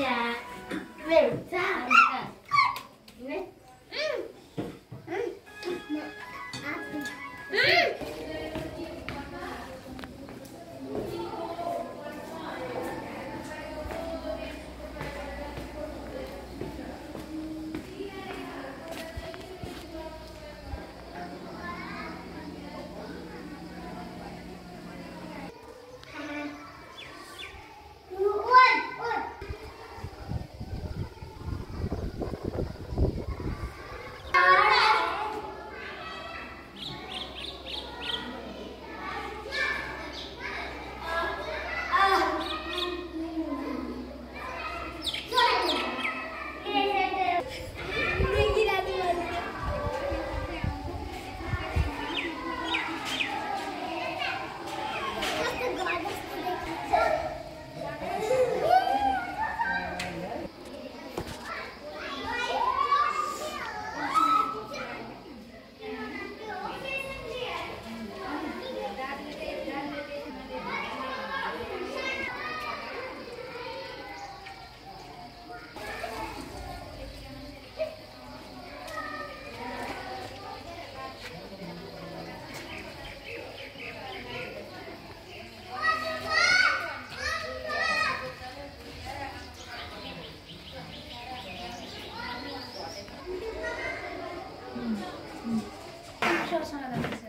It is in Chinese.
Yeah. das haben wir gar nicht.